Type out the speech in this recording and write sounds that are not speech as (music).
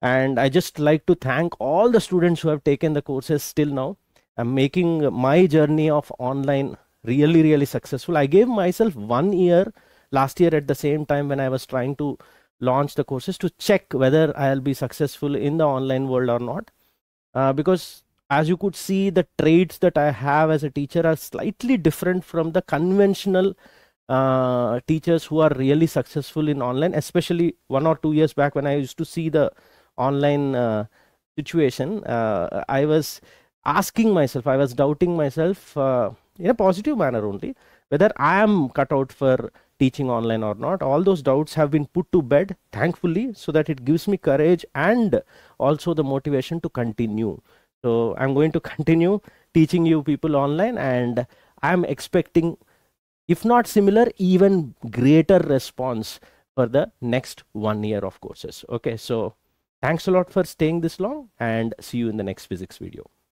and i just like to thank all the students who have taken the courses still now. I'm making my journey of online really really successful. I gave myself one year last year at the same time when i was trying to launch the courses to check whether i'll be successful in the online world or not. Uh, because as you could see the traits that i have as a teacher are slightly different from the conventional uh, teachers who are really successful in online especially one or two years back when i used to see the online uh, situation uh, i was asking myself i was doubting myself uh, in a positive manner only whether i am cut out for teaching online or not. All those doubts have been put to bed thankfully so that it gives me courage and also the motivation to continue. So i'm going to (laughs) continue teaching you people online and i'm expecting if not similar even greater response for the next one year of courses. Okay so thanks a lot for staying this long and see you in the next physics video